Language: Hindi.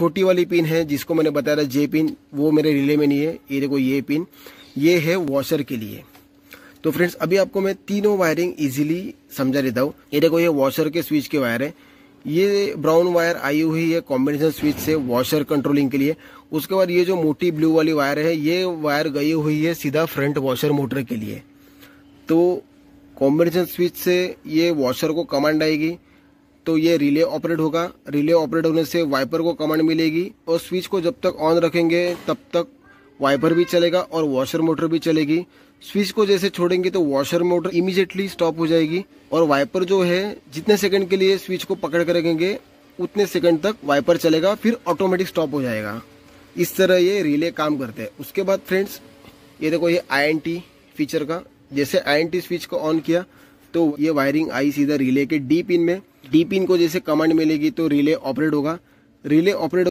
छोटी वाली पिन है, जिसको मैंने बताया था जे पिन, वो मेरे रिले में नहीं है। ये देखो, ये पिन, ये है वॉशर के लिए। तो फ्रेंड्स अभी आपको मैं तीनों वायरिंग इजीली समझा देता हूँ। ये देखो, ये वॉशर के स्विच के वायर है। ये ब्राउन वायर आई हुई है कॉम्बिनेशन स्विच से वॉशर कंट्रोलिंग के लिए। उसके बाद ये जो मोटी ब्लू वाली वायर है, ये वायर गई हुई है सीधा फ्रंट वॉशर मोटर के लिए। तो कॉम्बिनेशन स्विच से ये वॉशर को कमांड आएगी। तो ये रिले ऑपरेट होगा। रिले ऑपरेट होने से वाइपर को कमांड मिलेगी और स्विच को जब तक ऑन रखेंगे, तब तक वाइपर भी चलेगा और वॉशर मोटर भी चलेगी। स्विच को जैसे छोड़ेंगे तो वॉशर मोटर इमीजिएटली स्टॉप हो जाएगी और वाइपर जो है, जितने सेकंड के लिए स्विच को पकड़ कर रखेंगे, उतने सेकंड तक वाइपर चलेगा, फिर ऑटोमेटिक स्टॉप हो जाएगा। इस तरह ये रिले काम करते हैं। उसके बाद फ्रेंड्स ये देखो ये आईएनटी फीचर का, जैसे आईएनटी स्विच को ऑन किया तो ये वायरिंग आई सीधा रिले के डी पिन में। डी पिन को जैसे कमांड मिलेगी तो रिले ऑपरेट होगा। Relay operate